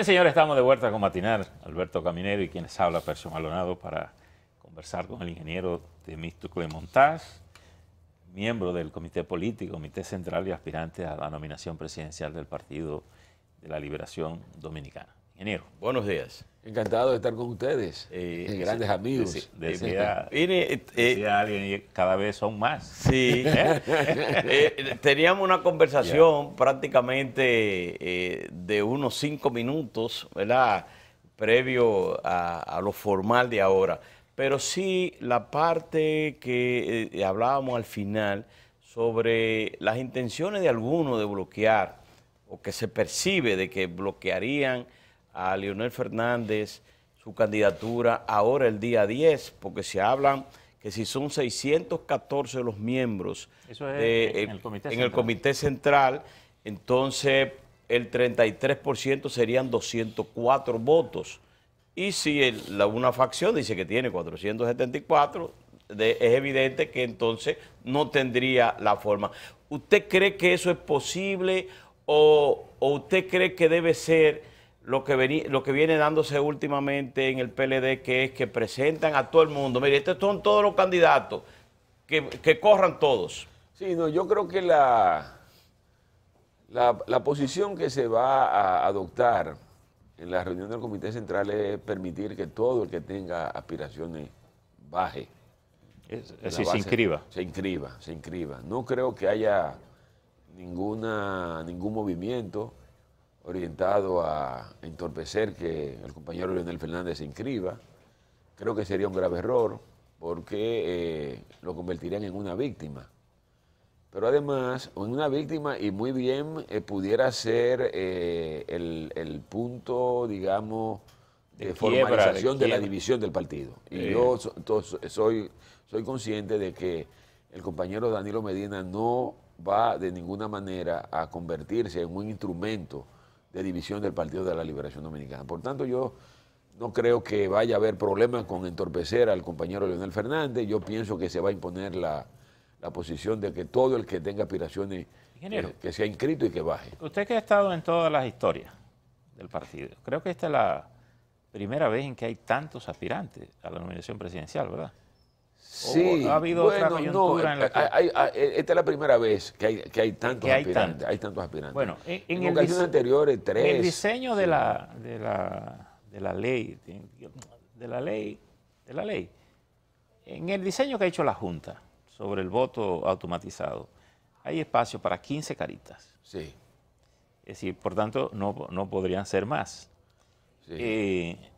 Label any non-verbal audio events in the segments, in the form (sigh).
Bien, señores, estamos de vuelta con Matinar, Alberto Caminero y quienes habla Percio Malonado para conversar con el ingeniero Temístocle Montaz, miembro del Comité Político, Comité Central y aspirante a la nominación presidencial del Partido de la Liberación Dominicana. Ingeniero. Buenos días. Encantado de estar con ustedes, Eh, grandes sí, amigos. deci- Decía, eh, decía alguien, y cada vez son más. sí, eh, (laughs) teníamos una conversación prácticamente eh, de unos cinco minutos, ¿verdad? Previo a, a lo formal de ahora. Pero sí la parte que eh, hablábamos al final sobre las intenciones de algunos de bloquear o que se percibe de que bloquearían a Leonel Fernández su candidatura ahora el día 10, porque se hablan que si son 614 los miembros Eso es de- en el Comité en el Central. comité central, entonces el 33% serían 204 votos. Y si el- la- una facción dice que tiene 474, de- es evidente que entonces no tendría la forma. ¿Usted cree que eso es posible o, o usted cree que debe ser lo que, veni- lo que viene dándose últimamente en el PLD, que es que presentan a todo el mundo? Mire, estos son todos los candidatos, que, que corran todos. Sí, no, yo creo que la, la, la posición que se va a adoptar en la reunión del Comité Central es permitir que todo el que tenga aspiraciones baje. Es, decir, se inscriba. Se inscriba, se inscriba. No creo que haya ninguna, ningún movimiento orientado a entorpecer que el compañero Leonel Fernández se inscriba. Creo que sería un grave error porque eh, lo convertirían en una víctima. Pero además, en una víctima y muy bien eh, pudiera ser eh, el, el punto, digamos, de, De quiebra, de formalización de, la división del partido. Y yo so- to- soy, soy consciente de que el compañero Danilo Medina no va de ninguna manera a convertirse en un instrumento de división del Partido de la Liberación Dominicana. Por tanto, yo no creo que vaya a haber problemas con entorpecer al compañero Leonel Fernández. Yo pienso que se va a imponer la, la posición de que todo el que tenga aspiraciones, que sea inscrito y que baje. Usted que ha estado en todas las historias del partido, creo que esta es la primera vez en que hay tantos aspirantes a la nominación presidencial, ¿ad? Sí, ha habido otra coyuntura no, en la que- hay- hay- esta es la primera vez que hay, que hay tantos Que aspirantes. tantos. Hay tantos aspirantes. Bueno, en, en en, el ocasiones anteriores, tres. En el diseño de, la, de, la, de la ley, de la ley, de la ley, en el diseño que ha hecho la Junta sobre el voto automatizado, hay espacio para 15 caritas. Sí, Es decir, por tanto, no, no podrían ser más. sí. Eh,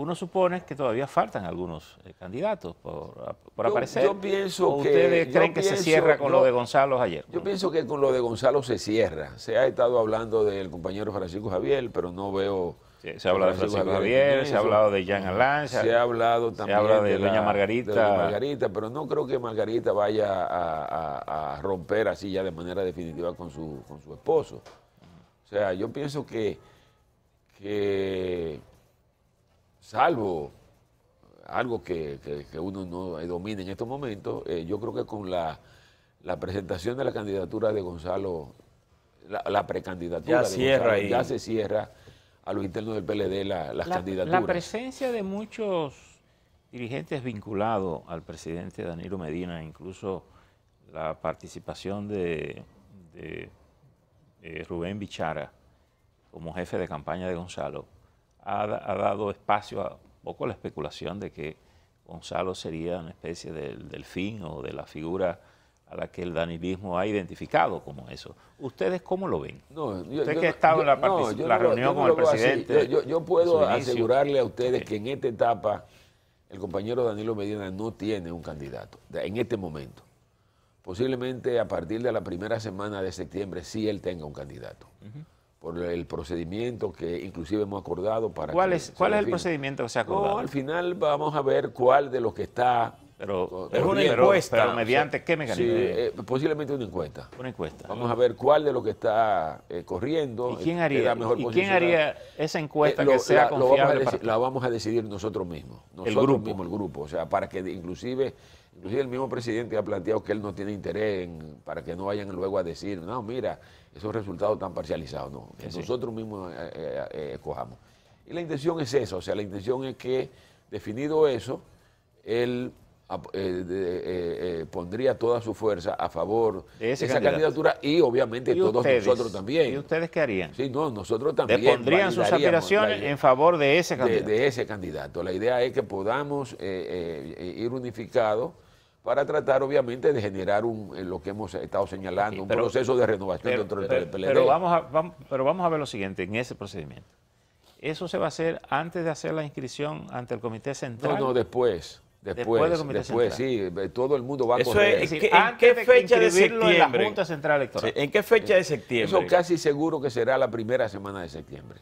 uno supone que todavía faltan algunos eh, candidatos por, por Yo- aparecer. yo pienso ¿O que- ustedes creen que se cierra con yo- lo de Gonzalo ayer? Yo pienso que con lo de Gonzalo se cierra. Se ha estado hablando del compañero Francisco Javier, pero no veo. Sí, se habla de Francisco Javier, se ha hablado de Jean Alain, Se ha hablado también habla de doña Margarita. de doña Margarita, pero no creo que Margarita vaya a, a- a romper así ya de manera definitiva con su, con su esposo. O sea, yo pienso que, que salvo algo que, que- que uno no domina en estos momentos, eh, yo creo que con la, la presentación de la candidatura de Gonzalo, la, la precandidatura Ya de cierra Gonzalo, ahí. ya se cierra a los internos del PLD la- las la, candidaturas. la presencia de muchos dirigentes vinculados al presidente Danilo Medina, incluso la participación de, de- de Rubén Bichara como jefe de campaña de Gonzalo, ha, da- ha dado espacio a un poco la especulación de que Gonzalo sería una especie del delfín o de la figura a la que el danilismo ha identificado como eso. ¿Ustedes cómo lo ven? No, yo- Usted yo que ha estado yo- en la, no, la reunión no con el presidente. Yo, puedo asegurarle a ustedes que en esta etapa el compañero Danilo Medina no tiene un candidato, en este momento. Posiblemente a partir de la primera semana de septiembre sí él tenga un candidato. Por el procedimiento que inclusive hemos acordado para ¿Cuál que es, cuál es el procedimiento que se ha acordado? No, al final vamos a ver cuál de los que está Pero, Es una pero- encuesta, pero mediante qué Sí, mecanismo? eh, posiblemente una encuesta. Una encuesta. Vamos a ver cuál de lo que está eh, corriendo ¿Y quién haría, mejor ¿y quién posicionado. haría esa encuesta Eh, lo- que sea la, vamos confiable para la vamos a decidir nosotros mismos. Nosotros grupo. mismos, el grupo. O sea, para que inclusive, inclusive el mismo presidente ha planteado que él no tiene interés en, para que no vayan luego a decir, no, mira, esos resultados están parcializados. No, que Sí. nosotros mismos eh, eh, eh, escojamos. Y la intención es esa, o sea, la intención es que, definido eso, él eh, eh, eh, pondría toda su fuerza a favor De esa candidato. candidatura y obviamente ¿Y todos ustedes? nosotros también. ¿Y ustedes qué harían? Sí, no, nosotros Le también. pondrían sus aspiraciones en favor de ese candidato. de ese candidato. La idea es que podamos ir unificados para tratar, obviamente, de generar un, lo que hemos estado señalando, Sí, un proceso de renovación pero, dentro del PLD. pero vamos a, vam- pero vamos a ver lo siguiente en ese procedimiento. Eso se va a hacer antes de hacer la inscripción ante el Comité Central. no, no, después. Después Después, después, sí, todo el mundo va a Eso correr. es- ¿En qué- en qué de fecha de inscribirlo en septiembre? la Junta Central Electoral. ¿En qué fecha de septiembre? Eso casi seguro que será la primera semana de septiembre.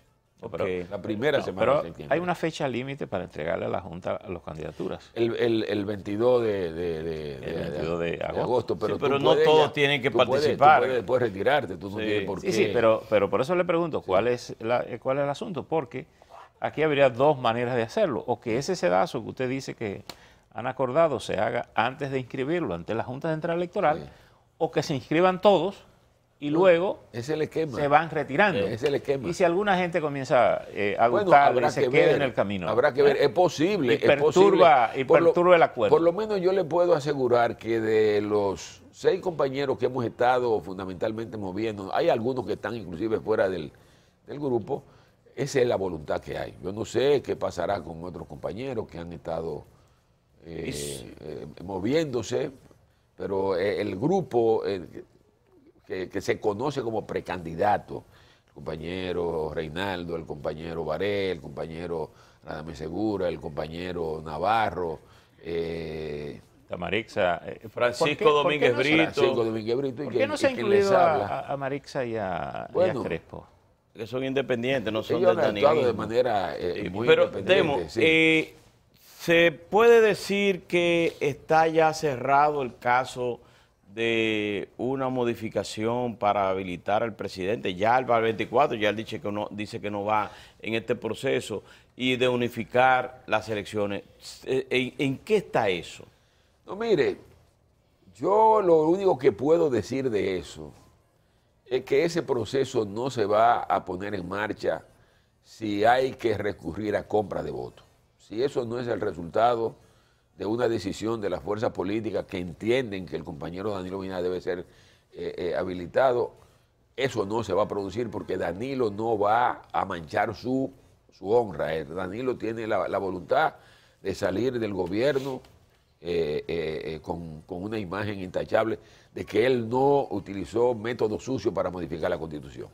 Pero-. La primera No, semana pero de septiembre. hay una fecha límite para entregarle a la Junta a las candidaturas. El, el, el 22 de, de- de- de- 22 de agosto. pero, Sí, pero no puedes todos ya- tienen que tú puedes- participar. tú puedes, puedes retirarte, tú no Sí. tienes por Sí, qué. sí, pero, pero por eso le pregunto, ¿cuál es, la- ¿cuál es el asunto? Porque aquí habría dos maneras de hacerlo. O que ese sedazo que usted dice que han acordado se haga antes de inscribirlo ante la Junta Central Electoral, Sí. o que se inscriban todos y luego es el se van retirando. Es el esquema. Y si alguna gente comienza eh, a Bueno, y se que queda ver, en el camino. Habrá que ver, ¿eh? es posible. Y es perturba- posible. y Por lo- perturba el acuerdo. Por lo menos yo le puedo asegurar que de los seis compañeros que hemos estado fundamentalmente moviendo, hay algunos que están inclusive fuera del, del grupo, esa es la voluntad que hay. Yo no sé qué pasará con otros compañeros que han estado eh, eh, moviéndose, pero eh, el grupo eh, que, que se conoce como precandidato, el compañero Reinaldo, el compañero Varé, el compañero Radame Segura, el compañero Navarro, eh, Tamarixa, Francisco ¿por qué- Domínguez Brito. Francisco Domínguez Brito, y ¿Por que- qué no se ha quien les incluido habla. a, a Marixa y a, y a Bueno, Crespo? Que son independientes, no son Ellos del de manera eh, muy Pero, independiente. Demo, sí. eh, ¿se puede decir que está ya cerrado el caso de una modificación para habilitar al presidente? Ya el 24, ya él dice que no, va en este proceso, y de unificar las elecciones. ¿En, en qué está eso? No, mire, yo lo único que puedo decir de eso es que ese proceso no se va a poner en marcha si hay que recurrir a compra de votos. Si eso no es el resultado de una decisión de las fuerzas políticas que entienden que el compañero Danilo Medina debe ser eh, eh, habilitado, eso no se va a producir porque Danilo no va a manchar su, su honra. Eh, Danilo tiene la, la voluntad de salir del gobierno con, con una imagen intachable de que él no utilizó métodos sucios para modificar la constitución.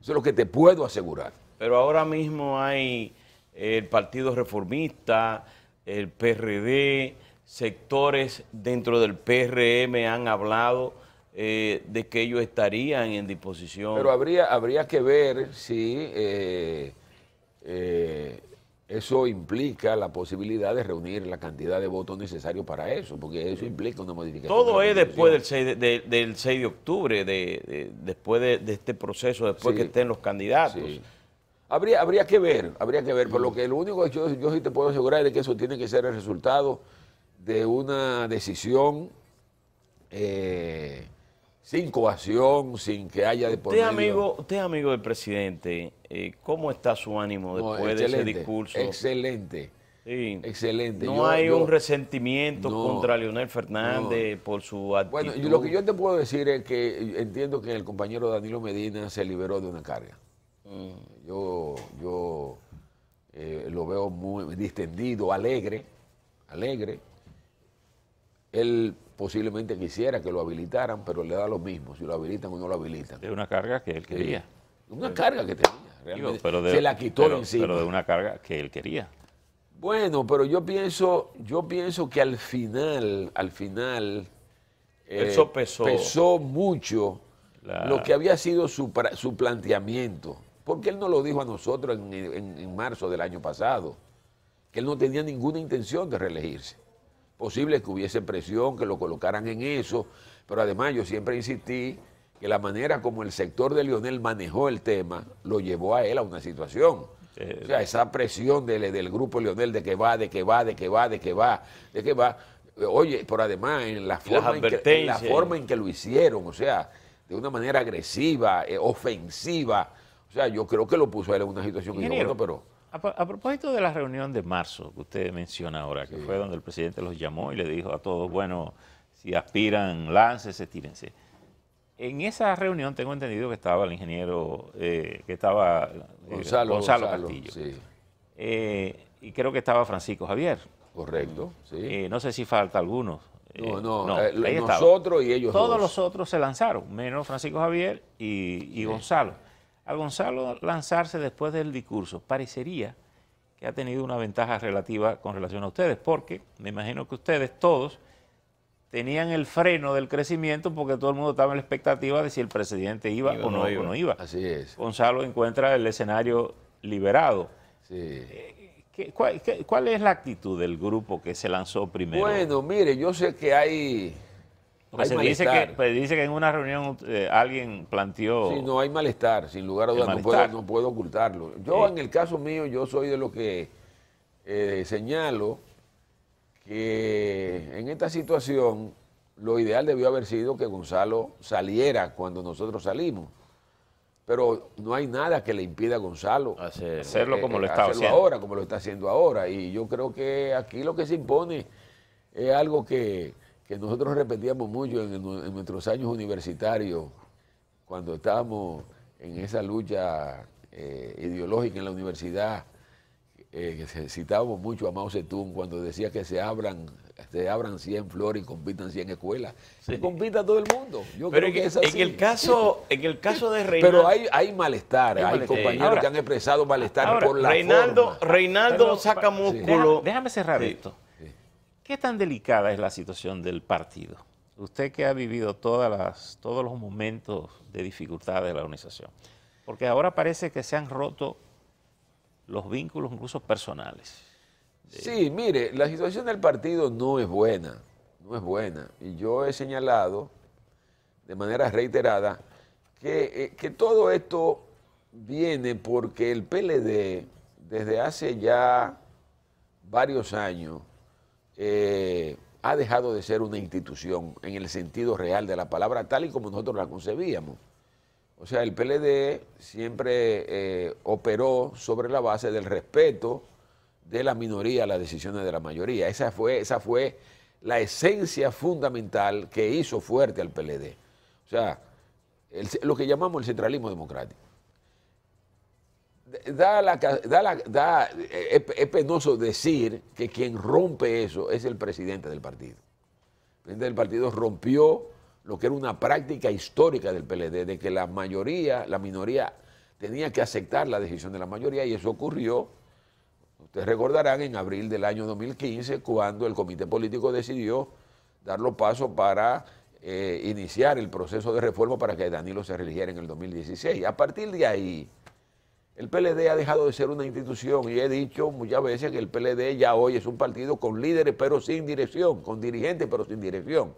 Eso es lo que te puedo asegurar. Pero ahora mismo hay el Partido Reformista, el PRD, sectores dentro del PRM han hablado eh, de que ellos estarían en disposición. Pero habría, habría que ver si eh, eh, eso implica la posibilidad de reunir la cantidad de votos necesarios para eso, porque eso implica una modificación. Todo de es después del Constitución. 6 de, de- del 6 de octubre, de, de- después de, de este proceso, después Sí. que estén los candidatos. Sí. Habría, habría que ver, habría que ver, pero lo que lo único que yo, yo sí te puedo asegurar es que eso tiene que ser el resultado de una decisión eh, sin coacción, sin que haya de por Usted, amigo, usted, amigo del presidente, eh, ¿cómo está su ánimo No, después de ese discurso? Excelente, Sí. excelente. No Yo- hay yo- un resentimiento No, contra Leonel Fernández por su actitud. Bueno, lo que yo te puedo decir es que entiendo que el compañero Danilo Medina se liberó de una carga. Mm. Yo, yo eh, lo veo muy distendido, alegre, alegre. Él posiblemente quisiera que lo habilitaran, pero le da lo mismo, si lo habilitan o no lo habilitan. De una carga que él quería. Una carga que tenía, Digo, realmente. pero de- se la quitó pero- de encima. Pero de una carga que él quería. Bueno, pero yo pienso, yo pienso que al final, al final, eh, Eso pesó. pesó mucho La- lo que había sido su, su planteamiento. Porque él no lo dijo a nosotros en, en- en marzo del año pasado, que él no tenía ninguna intención de reelegirse, posible que hubiese presión, que lo colocaran en eso, pero además yo siempre insistí que la manera como el sector de Lionel manejó el tema lo llevó a él a una situación. o sea, esa presión del, del grupo Lionel de que va, de que va, de que va, de que va, de que va. Oye, pero además en la forma, en que, en la forma en que lo hicieron, o sea, de una manera agresiva, eh, ofensiva. O sea, yo creo que lo puso a él en una situación bueno, pero... A, propósito de la reunión de marzo que usted menciona ahora, que fue donde el presidente los llamó y le dijo a todos, bueno, si aspiran, láncese, tírense. En esa reunión tengo entendido que estaba el ingeniero, eh, que estaba eh, Gonzalo, Castillo. y creo que estaba Francisco Javier. Correcto, sí. no sé si falta alguno. No, no, nosotros y ellos Todos los otros se lanzaron, menos Francisco Javier y, Gonzalo. Al Gonzalo lanzarse después del discurso, parecería que ha tenido una ventaja relativa con relación a ustedes, porque me imagino que ustedes todos tenían el freno del crecimiento porque todo el mundo estaba en la expectativa de si el presidente iba, o, no, iba. o no iba. Así es. Gonzalo encuentra el escenario liberado. Sí. Eh, cuál, es la actitud del grupo que se lanzó primero? Bueno, mire, yo sé que hay... se dice que, pues, dice que en una reunión eh, alguien planteó... Sí, no, hay malestar, sin lugar a dudas, no puedo, ocultarlo. Yo en el caso mío, yo soy de lo que eh, señalo que en esta situación lo ideal debió haber sido que Gonzalo saliera cuando nosotros salimos. Pero no hay nada que le impida a Gonzalo hacerlo. Como lo está haciendo. ahora, como lo está haciendo ahora. Y yo creo que aquí lo que se impone es algo que, nosotros repetíamos mucho en, nuestros años universitarios, cuando estábamos en esa lucha eh, ideológica en la universidad, eh, citábamos mucho a Mao Zedong cuando decía que se abran se abran 100 flores y compitan 100 escuelas. Se compita todo el mundo. Yo Pero creo que en, el caso, en el caso de Reinaldo... Pero hay, hay malestar, hay, compañeros que han expresado malestar por la Reinaldo, Reinaldo saca músculo. Déjame, cerrar esto. ¿Qué tan delicada es la situación del partido? Usted que ha vivido todas todos los momentos de dificultad de la organización. Porque ahora parece que se han roto los vínculos incluso personales. Sí, mire, la situación del partido no es buena, no es buena. Y yo he señalado de manera reiterada que, eh, todo esto viene porque el PLD desde hace ya varios años eh, ha dejado de ser una institución en el sentido real de la palabra, tal y como nosotros la concebíamos. O sea, el PLD siempre eh, operó sobre la base del respeto de la minoría a las decisiones de la mayoría. Esa fue, esa fue la esencia fundamental que hizo fuerte al PLD. O sea, lo que llamamos el centralismo democrático. Da da es, penoso decir que quien rompe eso es el presidente del partido. El presidente del partido rompió lo que era una práctica histórica del PLD, de que la mayoría, la minoría tenía que aceptar la decisión de la mayoría y eso ocurrió Ustedes recordarán en abril del año 2015 cuando el comité político decidió dar los pasos para eh, iniciar el proceso de reforma para que Danilo se religiera en el 2016. A partir de ahí, el PLD ha dejado de ser una institución y he dicho muchas veces que el PLD ya hoy es un partido con líderes pero sin dirección, con dirigentes pero sin dirección.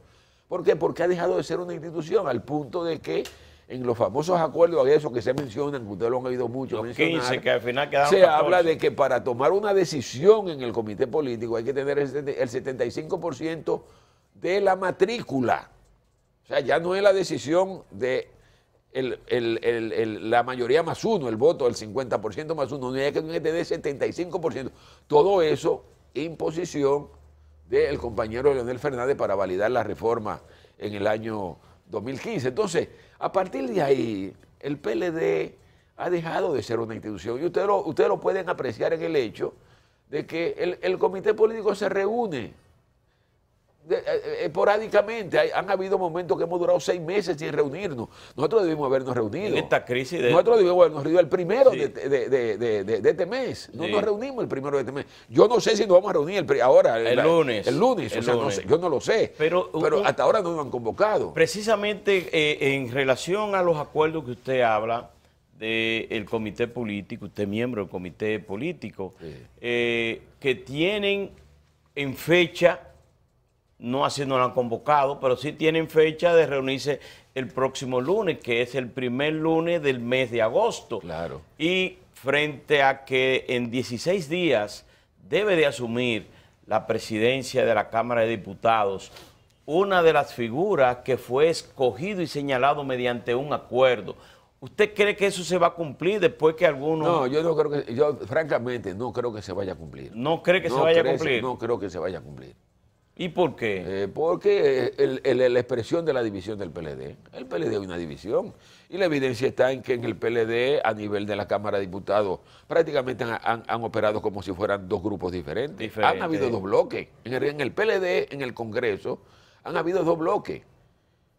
¿Por qué? Porque ha dejado de ser una institución al punto de que en los famosos acuerdos de eso que se mencionan, que ustedes lo han oído mucho mencionar, que al final se habla de que para tomar una decisión en el comité político hay que tener el 75% de la matrícula. O sea, ya no es la decisión de la mayoría más uno, el voto del 50% más uno, no hay que el 75%. Todo eso, imposición del compañero Leonel Fernández para validar la reforma en el año 2015. Entonces, a partir de ahí, el PLD ha dejado de ser una institución y ustedes lo, lo pueden apreciar en el hecho de que el, el comité político se reúne eh, eh, esporádicamente. han habido momentos que hemos durado seis meses sin reunirnos. Nosotros debimos habernos reunido. En esta crisis de... Nosotros debimos habernos reunido el primero de, este mes. No nos reunimos el primero de este mes. Yo no sé si nos vamos a reunir el, ahora. El, lunes. El lunes. yo no lo sé. Pero, pero hasta ahora no nos han convocado. Precisamente eh, en relación a los acuerdos que usted habla del comité político, usted es miembro del comité político, que tienen en fecha no así no lo han convocado, pero sí tienen fecha de reunirse el próximo lunes, que es el primer lunes del mes de agosto. Claro. Y frente a que en 16 días debe de asumir la presidencia de la Cámara de Diputados una de las figuras que fue escogido y señalado mediante un acuerdo. ¿Usted cree que eso se va a cumplir después que algunos... No, yo no creo que, yo francamente no creo que se vaya a cumplir. ¿No cree que se vaya a cumplir? No creo que se vaya a cumplir. ¿Y por qué? Eh, porque la expresión de la división del PLD. El PLD es una división. Y la evidencia está en que en el PLD, a nivel de la Cámara de Diputados, prácticamente han, operado como si fueran dos grupos diferentes. Han habido dos bloques. En el, en el PLD, en el Congreso, han habido dos bloques.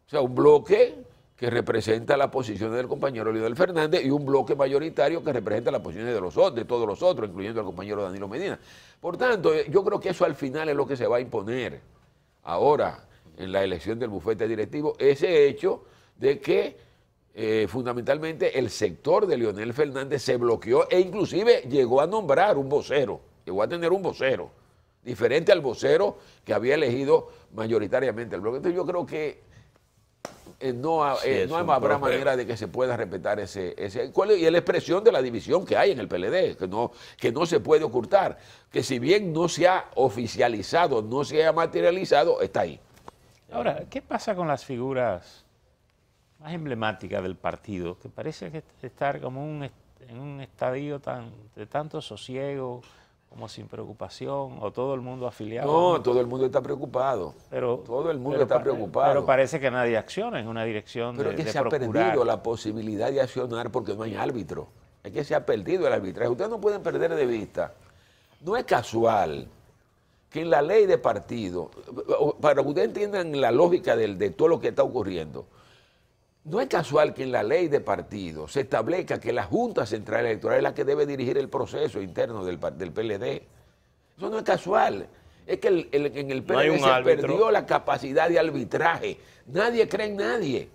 O sea, un bloque que representa la posición del compañero Leonel Fernández y un bloque mayoritario que representa la posición de, los, de todos los otros, incluyendo al compañero Danilo Medina. Por tanto, eh, yo creo que eso al final es lo que se va a imponer ahora en la elección del bufete directivo, ese hecho de que eh, fundamentalmente el sector de Leonel Fernández se bloqueó e inclusive llegó a nombrar un vocero, llegó a tener un vocero, diferente al vocero que había elegido mayoritariamente el bloque. Entonces yo creo que eh, no, eh, no habrá manera de que se pueda respetar ese, ese y es la expresión de la división que hay en el PLD, que no, que no se puede ocultar, que si bien no se ha oficializado, no se ha materializado, está ahí. Ahora, ¿qué pasa con las figuras más emblemáticas del partido, que parece que estar como un, en un estadio tan, de tanto sosiego, como sin preocupación o todo el mundo afiliado? No, todo el mundo está preocupado. Pero, todo el mundo está preocupado. Pero parece que nadie acciona en una dirección pero de Pero es que se ha perdido la posibilidad de accionar porque no hay árbitro. Es que se ha perdido el arbitraje. Ustedes no pueden perder de vista. No es casual que en la ley de partido, para que ustedes entiendan la lógica de todo lo que está ocurriendo, no es casual que en la ley de partido se establezca que la Junta Central Electoral es la que debe dirigir el proceso interno del, del PLD. Eso no es casual. Es que en el PLD se perdió la capacidad de arbitraje. Nadie cree en nadie.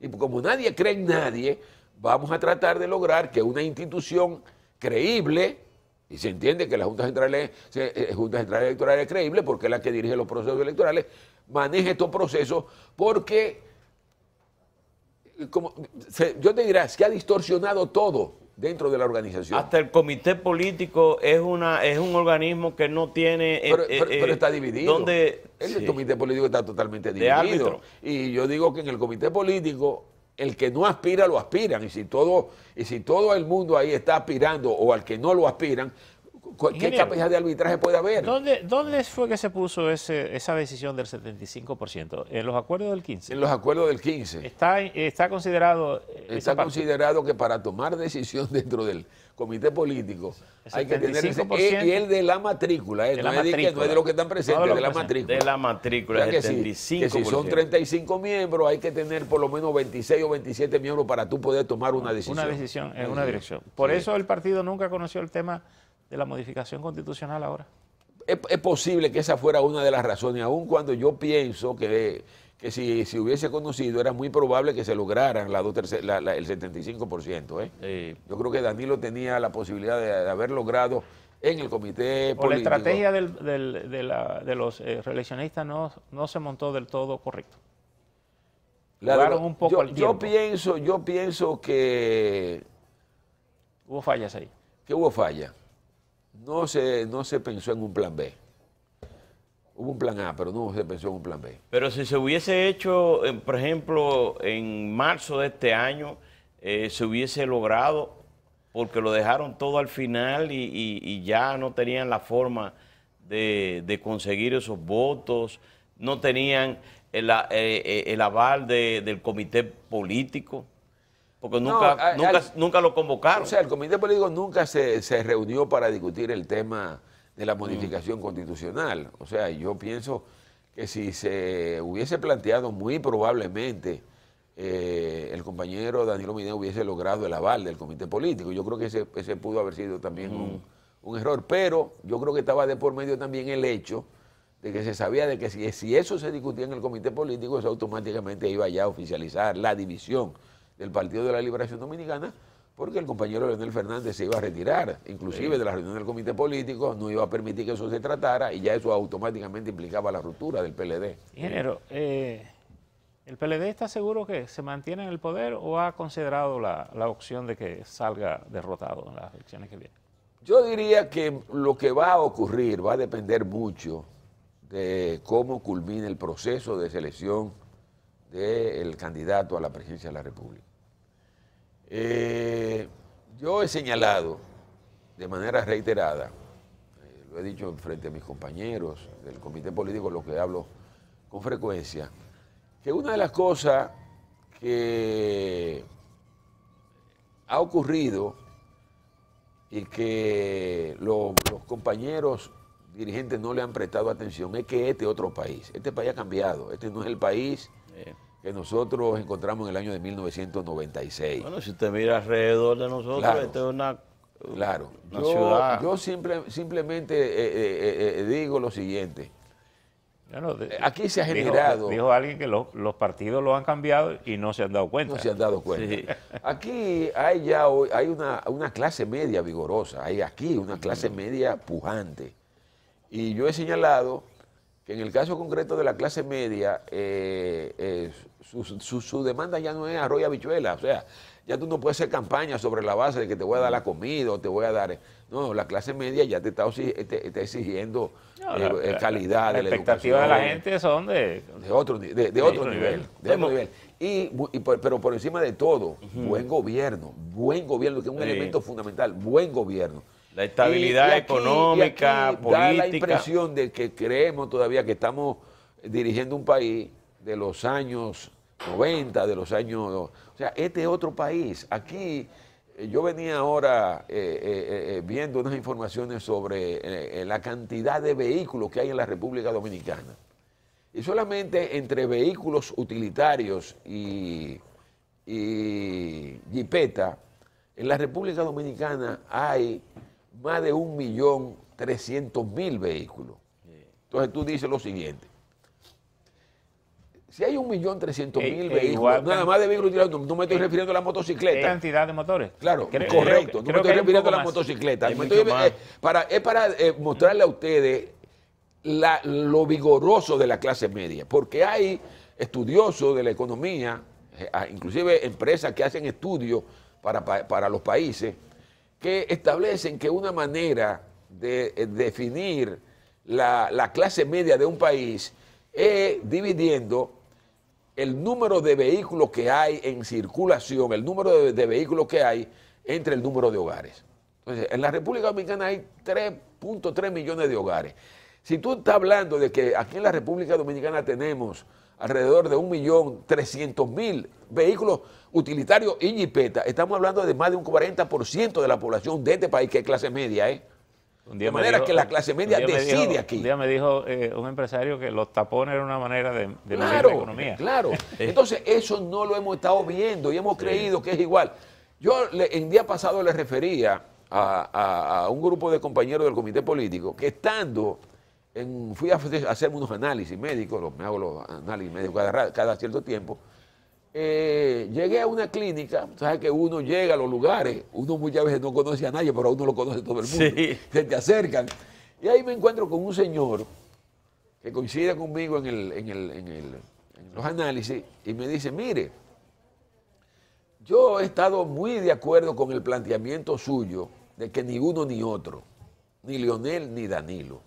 Y como nadie cree en nadie, vamos a tratar de lograr que una institución creíble, y se entiende que la Junta Central, eh, Junta Central Electoral es creíble porque es la que dirige los procesos electorales, maneje estos procesos porque como, yo te diría, se ha distorsionado todo dentro de la organización. Hasta el comité político es una es un organismo que no tiene... Pero, eh, eh, está dividido. Donde, el comité político está totalmente dividido. Y yo digo que en el comité político el que no aspira lo aspiran. Y si todo, y si todo el mundo ahí está aspirando o al que no lo aspiran, ¿Qué capacidad de arbitraje puede haber? ¿Dónde, ¿Dónde fue que se puso ese, esa decisión del 75%? ¿En los acuerdos del 15? En los acuerdos del 15. ¿Está, está considerado...? Está considerado que para tomar decisión (laughs) dentro del comité político hay que tener ese, y el de la matrícula, eh, no, Es de, no, es de, lo que están presentes, de la matrícula. De la matrícula, que, si, que si son 35 miembros, hay que tener por lo menos 26 o 27 miembros para tú poder tomar una decisión. Una decisión en una dirección. Por eso el partido nunca conoció el tema de la modificación constitucional ahora? Es, posible que esa fuera una de las razones, aun cuando yo pienso que, que si, si, hubiese conocido era muy probable que se lograran la, la, el 75%. ¿eh? Yo creo que Danilo tenía la posibilidad de, haber logrado en el comité político. la estrategia del, del, de, la, de, los eh, reeleccionistas no, no se montó del todo correcto. un poco yo, yo pienso, yo pienso que hubo fallas ahí. Que hubo fallas no se, no se pensó en un plan B. Hubo un plan A, pero no se pensó en un plan B. Pero si se hubiese hecho, eh, por ejemplo, en marzo de este año, eh, se hubiese logrado, porque lo dejaron todo al final y, ya no tenían la forma de, conseguir esos votos, no tenían el, eh, aval del comité político. Porque nunca, nunca, nunca, lo convocaron. O sea, el Comité Político nunca se, reunió para discutir el tema de la modificación constitucional. O sea, yo pienso que si se hubiese planteado muy probablemente eh, el compañero Danilo Medina hubiese logrado el aval del comité político. Yo creo que ese, ese pudo haber sido también un, un, error, pero yo creo que estaba de por medio también el hecho de que se sabía de que si, si eso se discutía en el comité político, eso automáticamente iba ya a oficializar la división del Partido de la Liberación Dominicana porque el compañero Leonel Fernández se iba a retirar, inclusive de la reunión del comité político, no iba a permitir que eso se tratara y ya eso automáticamente implicaba la ruptura del PLD. Ingeniero, eh, ¿el PLD está seguro que se mantiene en el poder o ha considerado la, la opción de que salga derrotado en las elecciones que vienen? Yo diría que lo que va a ocurrir va a depender mucho de cómo culmine el proceso de selección del candidato a la presidencia de la República. Eh, yo he señalado de manera reiterada, eh, lo he dicho frente a mis compañeros del comité político, lo que hablo con frecuencia, que una de las cosas que ha ocurrido y que lo- los compañeros dirigentes no le han prestado atención es que este es otro país. Este país ha cambiado. Este no es el país que nosotros encontramos en el año de 1996. Bueno, si usted mira alrededor de nosotros, Claro. esta es una, Claro. una Yo, ciudad. yo simple- simplemente eh, eh, eh, digo lo siguiente. Bueno, de- Aquí se ha dijo- generado- Dijo, alguien que lo- los partidos lo han cambiado y no se han dado cuenta. No se han dado cuenta. Sí. Aquí hay ya hoy, hay una, una clase media vigorosa, hay aquí una clase media pujante. Y yo he señalado que en el caso concreto de la clase media, eh, eh, su, su- su demanda ya no es arroz y habichuela, o sea, ya tú no puedes hacer campaña sobre la base de que te voy a dar la comida o te voy a dar... No, la clase media ya te está, te- está exigiendo No, eh, la- eh, la- calidad La de la expectativa de la gente son de... de otro, de, de De otro otro nivel. nivel. de otro nivel. Y, pero por encima de todo, buen gobierno, buen gobierno, que es un Sí. elemento fundamental, buen gobierno. La estabilidad aquí- económica, aquí Da la política. impresión de que creemos todavía que estamos dirigiendo un país de los años 90, de los años... O sea, este es otro país. Aquí eh, yo venía ahora eh, eh, viendo unas informaciones sobre eh, la cantidad de vehículos que hay en la República Dominicana. Y solamente entre vehículos utilitarios y, y jipeta, en la República Dominicana hay más de un millón trescientos mil vehículos. Entonces tú dices lo siguiente. Si hay un millón trescientos E- mil e vehículos, nada más de vehículos utilitarios, no, no me estoy e- refiriendo a la ¿Qué motocicleta. cantidad de motores? Claro, Creo- correcto. creo- no me estoy refiriendo a la más. motocicleta. Mucho estoy- eh, para, es para eh, mostrarle a ustedes la- lo vigoroso de la clase media, porque hay estudiosos de la economía, eh, ah, inclusive empresas que hacen estudios para, pa- para los países, que establecen que una manera de eh, definir la, la clase media de un país es dividiendo el número de vehículos que hay en circulación, el número de, vehículos que hay entre el número de hogares. Entonces, en la República Dominicana hay 3.3 millones de hogares. Si tú estás hablando de que aquí en la República Dominicana tenemos alrededor de 1.300.000 vehículos utilitarios y jipeta, estamos hablando de más de un 40% de la población de este país que es clase media, ¿eh? De manera que la clase media decide dijo- aquí. Un día me dijo eh, un empresario que los tapones eran una manera de, de Claro, la economía. claro. (laughs) Entonces, eso no lo hemos estado viendo y hemos creído que es igual. Yo le- el día pasado le refería a, a- a un grupo de compañeros del comité político que estando, en, fui a hacer- unos análisis médicos, los- me hago los análisis médicos cada cierto tiempo, eh, llegué a una clínica, sabes que uno llega a los lugares, uno muchas veces no conoce a nadie, pero a uno lo conoce todo el mundo, Sí. se te acercan. Y ahí me encuentro con un señor que coincide conmigo en, el- en el- en el- en los análisis y me dice, mire, yo he estado muy de acuerdo con el planteamiento suyo de que ni uno ni otro, ni Leonel ni Danilo.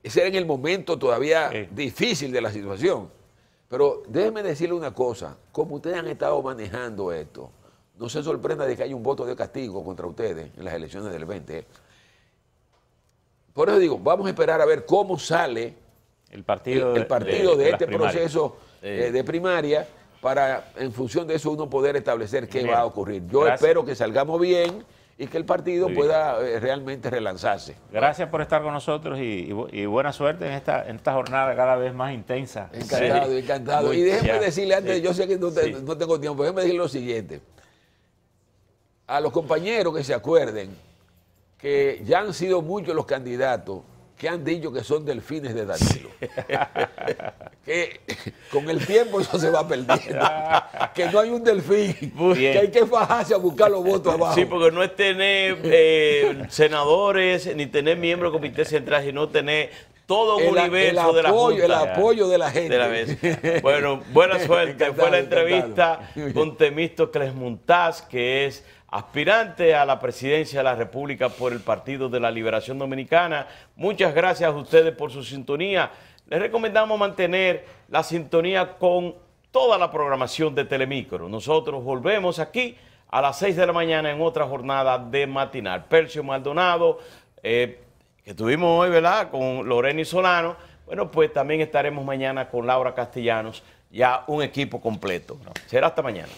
Ese era en el momento todavía Sí. difícil de la situación. Pero déjeme decirle una cosa, como ustedes han estado manejando esto, no se sorprenda de que haya un voto de castigo contra ustedes en las elecciones del 20. Por eso digo, vamos a esperar a ver cómo sale El partido, el de- partido de, este proceso eh, de primaria para, en función de eso, uno poder establecer qué Bien. va a ocurrir. Yo Gracias. espero que salgamos bien y que el partido pueda eh, realmente relanzarse. Gracias por estar con nosotros y, y bu- y buena suerte en esta, en esta jornada cada vez más intensa. Encantado, Sí. encantado. Muy- y déjeme ya. decirle antes, Sí. yo sé que no, te- Sí. no tengo tiempo, déjeme decirle lo siguiente. A los compañeros que se acuerden que ya han sido muchos los candidatos que han dicho que son delfines de Danilo. (laughs) que con el tiempo eso se va perdiendo. que no hay un delfín, que hay que fajarse a buscar los votos abajo. Sí, porque no es tener eh, senadores ni tener miembros del comité central, sino tener todo un universo de la Junta. El apoyo de la gente. bueno, buena (laughs) suerte. Fue la entrevista con Temisto Cresmuntaz, que es aspirante a la presidencia de la República por el Partido de la Liberación Dominicana. Muchas gracias a ustedes por su sintonía. Les recomendamos mantener la sintonía con toda la programación de Telemicro. Nosotros volvemos aquí a las 6 de la mañana en otra jornada de matinal. Percio Maldonado, eh, que tuvimos hoy, ¿verdad?, con Loreni Solano. Bueno, pues también estaremos mañana con Laura Castellanos, ya un equipo completo. Será hasta mañana.